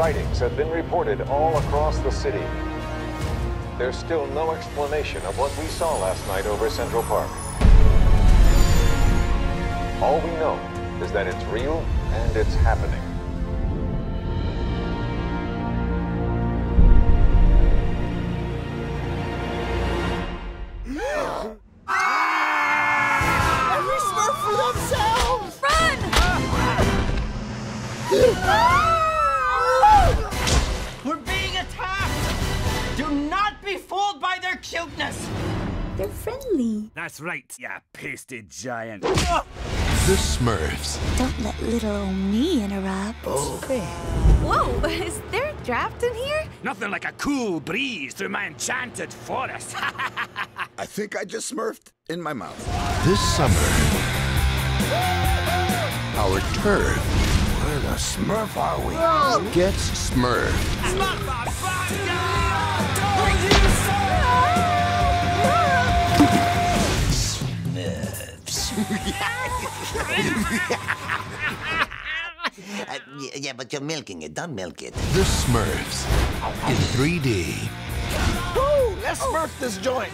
Sightings have been reported all across the city. There's still no explanation of what we saw last night over Central Park. All we know is that it's real and it's happening. Every Smurf for themselves! Run! We're fooled by cuteness! They're friendly. That's right, ya pasted giant. The Smurfs. Don't let little old me interrupt. Whoa, is there a draft in here? Nothing like a cool breeze through my enchanted forest. I think I just smurfed in my mouth. This summer, our turf Where the smurf are we? gets smurfed. Uh, y- yeah, but you're milking it. Don't milk it. The Smurfs in 3D. Woo! Let's smurf this joint.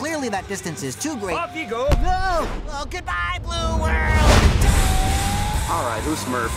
Clearly that distance is too great. Off you go. No! Oh, goodbye, Blue World! All right, who's smurf?